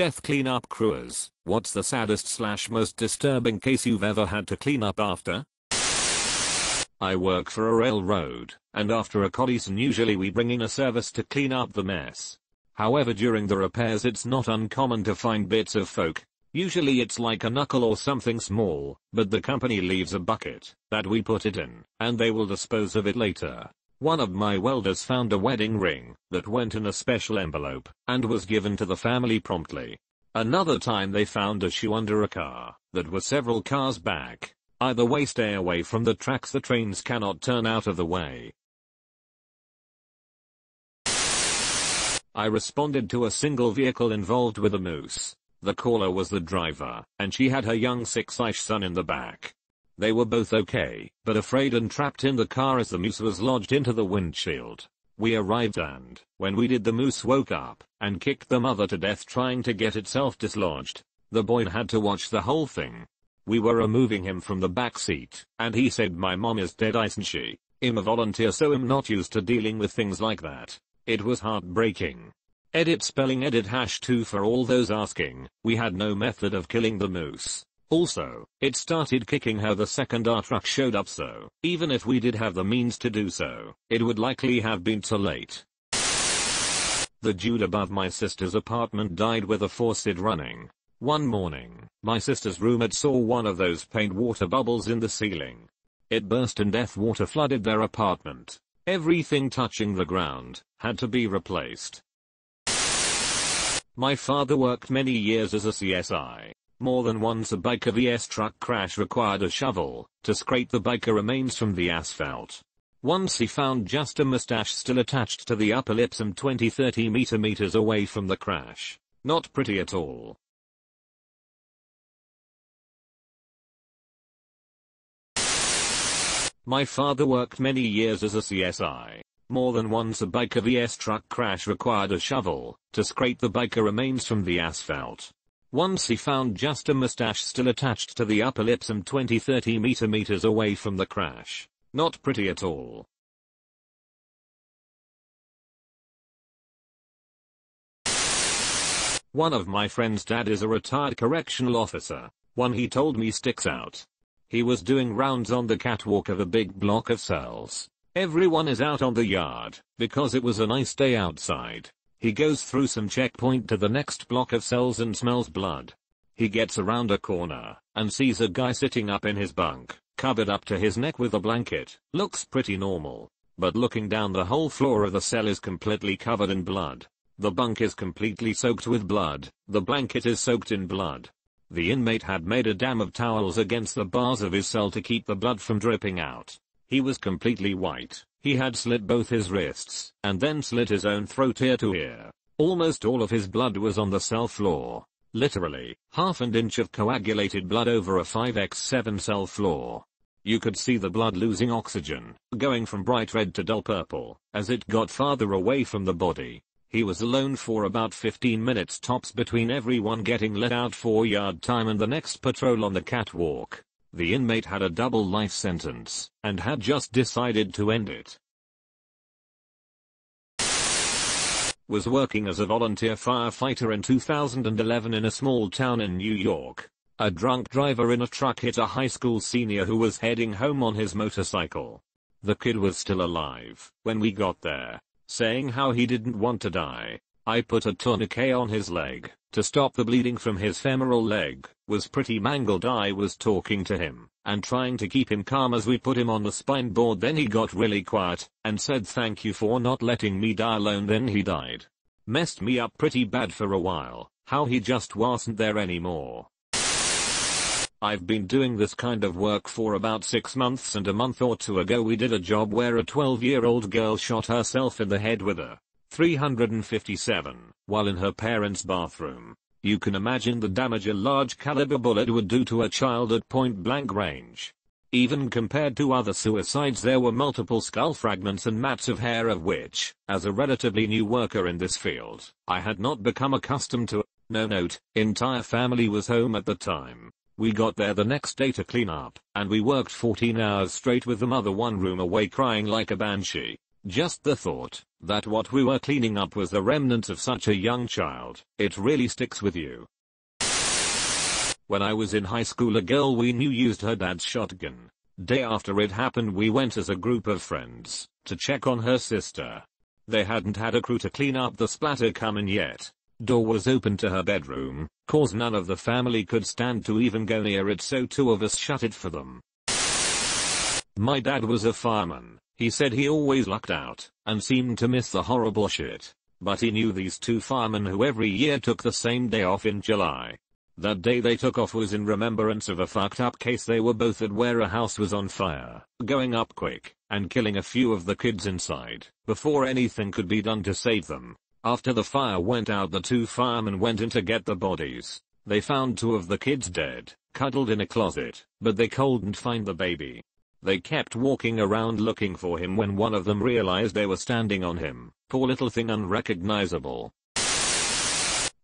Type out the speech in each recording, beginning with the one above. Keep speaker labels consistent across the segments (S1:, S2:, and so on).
S1: Death cleanup crewers, what's the saddest slash most disturbing case you've ever had to clean up after? I work for a railroad, and after a collision usually we bring in a service to clean up the mess. However during the repairs it's not uncommon to find bits of folk. Usually it's like a knuckle or something small, but the company leaves a bucket that we put it in, and they will dispose of it later. One of my welders found a wedding ring that went in a special envelope and was given to the family promptly. Another time they found a shoe under a car that was several cars back. Either way stay away from the tracks the trains cannot turn out of the way. I responded to a single vehicle involved with a moose. The caller was the driver, and she had her young six-ish son in the back. They were both okay, but afraid and trapped in the car as the moose was lodged into the windshield. We arrived and, when we did the moose woke up, and kicked the mother to death trying to get itself dislodged. The boy had to watch the whole thing. We were removing him from the back seat, and he said my mom is dead isn't she? I'm a volunteer so I'm not used to dealing with things like that. It was heartbreaking. Edit spelling edit hash 2 for all those asking, we had no method of killing the moose. Also, it started kicking how the second our truck showed up so, even if we did have the means to do so, it would likely have been too late. The dude above my sister's apartment died with a faucet running. One morning, my sister's roommate saw one of those paint water bubbles in the ceiling. It burst and death water flooded their apartment. Everything touching the ground had to be replaced. My father worked many years as a CSI. More than once a biker vs truck crash required a shovel to scrape the biker remains from the asphalt. Once he found just a mustache still attached to the upper lip some 20-30 meter meters away from the crash. Not pretty at all. My father worked many years as a CSI. More than once a biker vs truck crash required a shovel to scrape the biker remains from the asphalt. Once he found just a mustache still attached to the upper lip some 20-30 meter meters away from the crash. Not pretty at all. One of my friend's dad is a retired correctional officer. One he told me sticks out. He was doing rounds on the catwalk of a big block of cells. Everyone is out on the yard, because it was a nice day outside. He goes through some checkpoint to the next block of cells and smells blood. He gets around a corner and sees a guy sitting up in his bunk, covered up to his neck with a blanket. Looks pretty normal. But looking down the whole floor of the cell is completely covered in blood. The bunk is completely soaked with blood. The blanket is soaked in blood. The inmate had made a dam of towels against the bars of his cell to keep the blood from dripping out. He was completely white. He had slit both his wrists, and then slit his own throat ear to ear. Almost all of his blood was on the cell floor. Literally, half an inch of coagulated blood over a 5x7 cell floor. You could see the blood losing oxygen, going from bright red to dull purple, as it got farther away from the body. He was alone for about 15 minutes tops between everyone getting let out for yard time and the next patrol on the catwalk. The inmate had a double life sentence and had just decided to end it. Was working as a volunteer firefighter in 2011 in a small town in New York. A drunk driver in a truck hit a high school senior who was heading home on his motorcycle. The kid was still alive when we got there, saying how he didn't want to die. I put a tourniquet on his leg to stop the bleeding from his femoral leg, was pretty mangled I was talking to him, and trying to keep him calm as we put him on the spine board then he got really quiet, and said thank you for not letting me die alone then he died. Messed me up pretty bad for a while, how he just wasn't there anymore. I've been doing this kind of work for about 6 months and a month or two ago we did a job where a 12 year old girl shot herself in the head with a 357, while in her parents' bathroom. You can imagine the damage a large caliber bullet would do to a child at point blank range. Even compared to other suicides there were multiple skull fragments and mats of hair of which, as a relatively new worker in this field, I had not become accustomed to. No note, entire family was home at the time. We got there the next day to clean up, and we worked 14 hours straight with the mother one room away crying like a banshee. Just the thought that what we were cleaning up was the remnants of such a young child, it really sticks with you. When I was in high school a girl we knew used her dad's shotgun. Day after it happened we went as a group of friends to check on her sister. They hadn't had a crew to clean up the splatter coming yet. Door was open to her bedroom, cause none of the family could stand to even go near it so two of us shut it for them. My dad was a fireman. He said he always lucked out and seemed to miss the horrible shit. But he knew these two firemen who every year took the same day off in July. That day they took off was in remembrance of a fucked up case they were both at where a house was on fire, going up quick, and killing a few of the kids inside, before anything could be done to save them. After the fire went out the two firemen went in to get the bodies. They found two of the kids dead, cuddled in a closet, but they couldn't find the baby. They kept walking around looking for him when one of them realized they were standing on him. Poor little thing unrecognizable.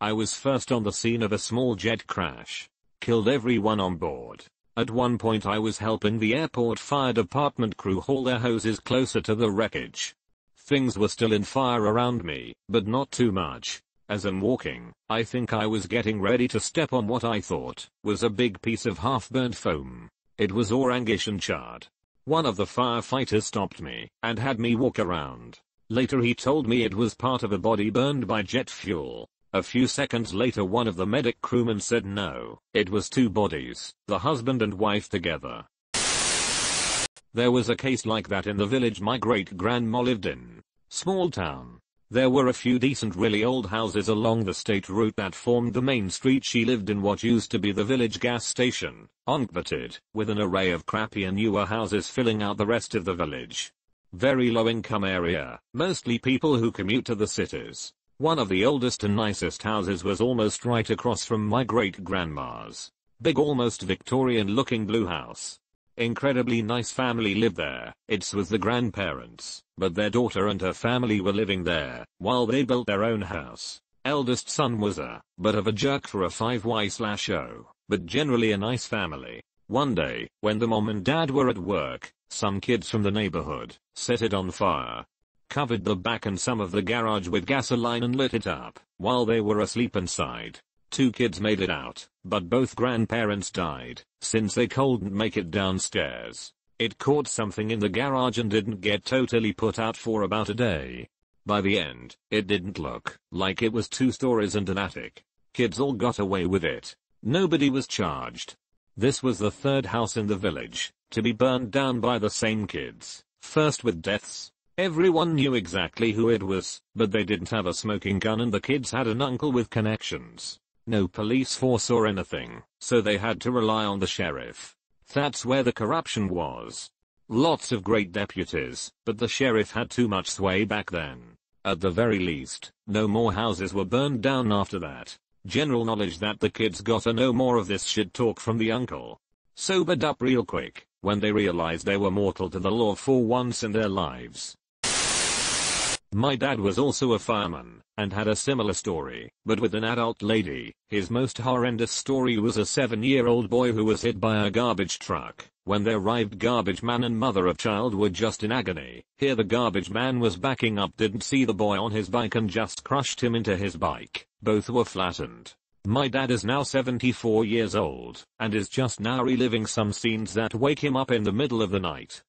S1: I was first on the scene of a small jet crash. Killed everyone on board. At one point I was helping the airport fire department crew haul their hoses closer to the wreckage. Things were still in fire around me, but not too much. As I'm walking, I think I was getting ready to step on what I thought was a big piece of half-burnt foam. It was orangish and charred. One of the firefighters stopped me and had me walk around. Later he told me it was part of a body burned by jet fuel. A few seconds later one of the medic crewmen said no, it was two bodies, the husband and wife together. There was a case like that in the village my great grandma lived in. Small town. There were a few decent really old houses along the state route that formed the main street she lived in what used to be the village gas station, Onkverted, with an array of crappier newer houses filling out the rest of the village. Very low income area, mostly people who commute to the cities. One of the oldest and nicest houses was almost right across from my great grandma's. Big almost Victorian looking blue house. Incredibly nice family lived there. It's with the grandparents, but their daughter and her family were living there while they built their own house. Eldest son was a but of a jerk for a 5y slash O, but generally a nice family. One day, when the mom and dad were at work, some kids from the neighborhood set it on fire. Covered the back and some of the garage with gasoline and lit it up while they were asleep inside. Two kids made it out, but both grandparents died, since they couldn't make it downstairs. It caught something in the garage and didn't get totally put out for about a day. By the end, it didn't look like it was two stories and an attic. Kids all got away with it. Nobody was charged. This was the third house in the village to be burned down by the same kids. First with deaths. Everyone knew exactly who it was, but they didn't have a smoking gun and the kids had an uncle with connections. No police force or anything, so they had to rely on the sheriff. That's where the corruption was. Lots of great deputies, but the sheriff had too much sway back then. At the very least, no more houses were burned down after that. General knowledge that the kids gotta know more of this shit talk from the uncle. Sobered up real quick, when they realized they were mortal to the law for once in their lives. My dad was also a fireman, and had a similar story, but with an adult lady. His most horrendous story was a seven-year-old boy who was hit by a garbage truck. When they arrived garbage man and mother of child were just in agony. Here the garbage man was backing up didn't see the boy on his bike and just crushed him into his bike. Both were flattened. My dad is now 74 years old, and is just now reliving some scenes that wake him up in the middle of the night.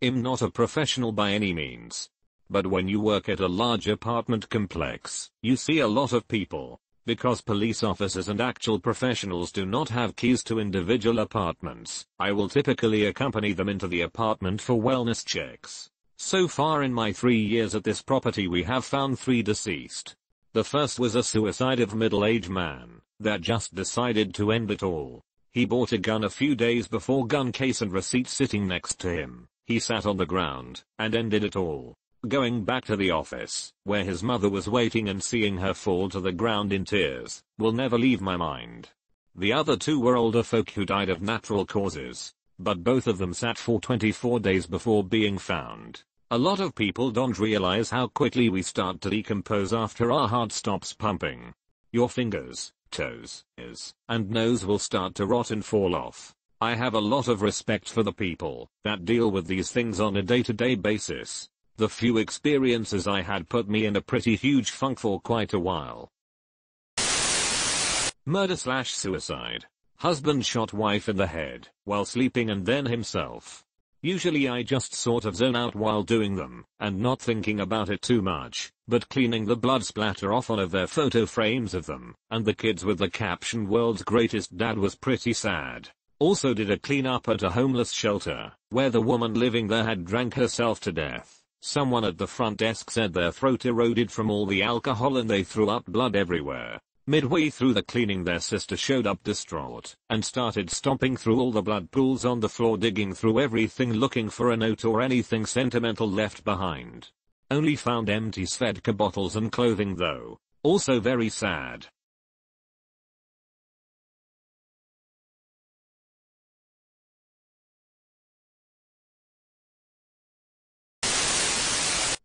S1: I'm not a professional by any means, but when you work at a large apartment complex, you see a lot of people. Because police officers and actual professionals do not have keys to individual apartments, I will typically accompany them into the apartment for wellness checks. So far in my three years at this property we have found three deceased. The first was a suicide of middle-aged man that just decided to end it all. He bought a gun a few days before gun case and receipt sitting next to him. He sat on the ground and ended it all. Going back to the office, where his mother was waiting and seeing her fall to the ground in tears, will never leave my mind. The other two were older folk who died of natural causes, but both of them sat for 24 days before being found. A lot of people don't realize how quickly we start to decompose after our heart stops pumping. Your fingers, toes, ears, and nose will start to rot and fall off. I have a lot of respect for the people that deal with these things on a day-to-day basis. The few experiences I had put me in a pretty huge funk for quite a while. Murder slash suicide. Husband shot wife in the head while sleeping and then himself. Usually I just sort of zone out while doing them, and not thinking about it too much, but cleaning the blood splatter off one of their photo frames of them, and the kids with the caption world's greatest dad was pretty sad. Also did a cleanup at a homeless shelter, where the woman living there had drank herself to death. Someone at the front desk said their throat eroded from all the alcohol and they threw up blood everywhere. Midway through the cleaning their sister showed up distraught and started stomping through all the blood pools on the floor digging through everything looking for a note or anything sentimental left behind. Only found empty Svedka bottles and clothing though. Also very sad.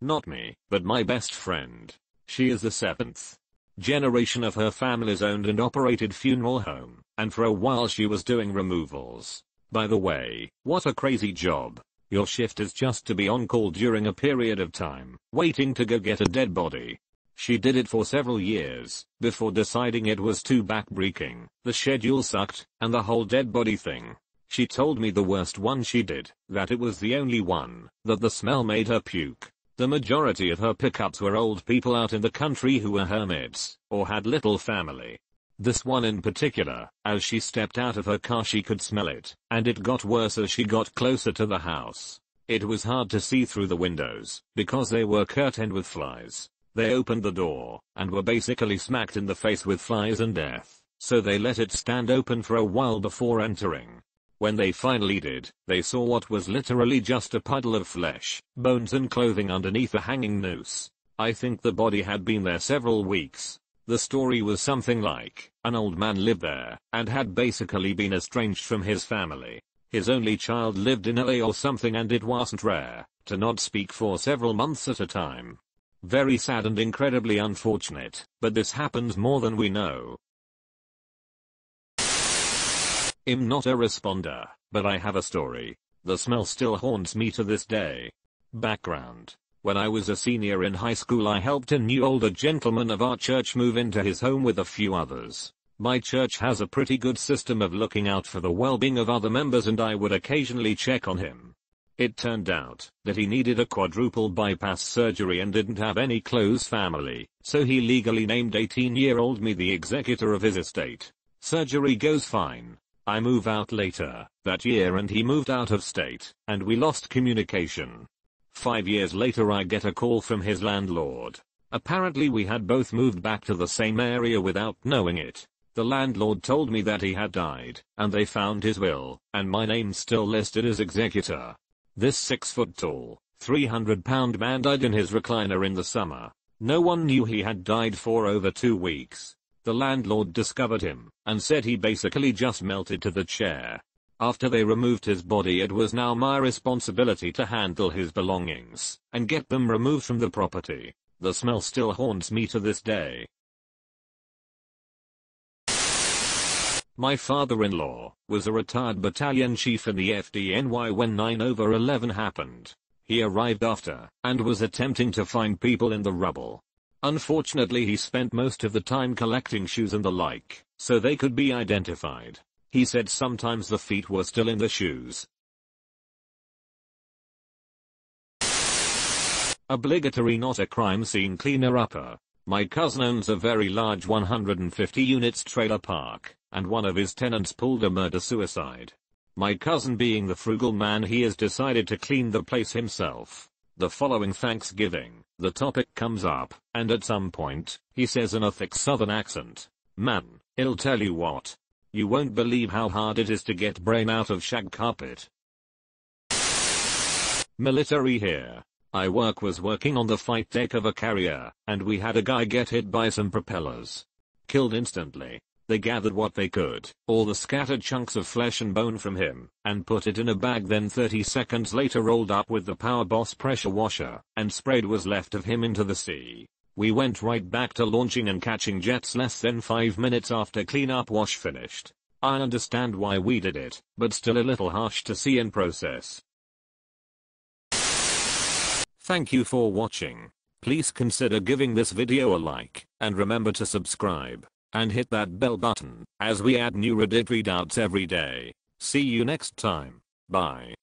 S1: Not me, but my best friend. She is the seventh generation of her family's owned and operated funeral home, and for a while she was doing removals. By the way, what a crazy job. Your shift is just to be on call during a period of time, waiting to go get a dead body. She did it for several years, before deciding it was too backbreaking, the schedule sucked, and the whole dead body thing. She told me the worst one she did, that it was the only one, that the smell made her puke. The majority of her pickups were old people out in the country who were hermits, or had little family. This one in particular, as she stepped out of her car she could smell it, and it got worse as she got closer to the house. It was hard to see through the windows, because they were curtained with flies. They opened the door, and were basically smacked in the face with flies and death, so they let it stand open for a while before entering. When they finally did, they saw what was literally just a puddle of flesh, bones and clothing underneath a hanging noose. I think the body had been there several weeks. The story was something like, an old man lived there, and had basically been estranged from his family. His only child lived in LA or something and it wasn't rare, to not speak for several months at a time. Very sad and incredibly unfortunate, but this happens more than we know. I'm not a responder, but I have a story. The smell still haunts me to this day. Background. When I was a senior in high school I helped a new older gentleman of our church move into his home with a few others. My church has a pretty good system of looking out for the well-being of other members and I would occasionally check on him. It turned out that he needed a quadruple bypass surgery and didn't have any close family, so he legally named 18-year-old me the executor of his estate. Surgery goes fine, I move out later, that year and he moved out of state, and we lost communication. Five years later I get a call from his landlord. Apparently we had both moved back to the same area without knowing it. The landlord told me that he had died, and they found his will, and my name still listed as executor. This 6 foot tall, 300 pound man died in his recliner in the summer. No one knew he had died for over two weeks. The landlord discovered him and said he basically just melted to the chair. After they removed his body it was now my responsibility to handle his belongings and get them removed from the property. The smell still haunts me to this day. My father-in-law was a retired battalion chief in the FDNY when 9 over 11 happened. He arrived after and was attempting to find people in the rubble. Unfortunately he spent most of the time collecting shoes and the like, so they could be identified. He said sometimes the feet were still in the shoes. Obligatory not a crime scene cleaner upper. My cousin owns a very large 150 units trailer park, and one of his tenants pulled a murder-suicide. My cousin being the frugal man he has decided to clean the place himself. The following Thanksgiving, the topic comes up, and at some point, he says in a thick southern accent, Man, I'll tell you what. You won't believe how hard it is to get brain out of shag carpet. Military here. I work was working on the fight deck of a carrier, and we had a guy get hit by some propellers. Killed instantly. They gathered what they could, all the scattered chunks of flesh and bone from him, and put it in a bag then 30 seconds later rolled up with the power boss pressure washer, and sprayed was left of him into the sea. We went right back to launching and catching jets less than 5 minutes after cleanup wash finished. I understand why we did it, but still a little harsh to see in process. Thank you for watching. Please consider giving this video a like, and remember to subscribe, and hit that bell button, as we add new Reddit readouts every day. See you next time. Bye.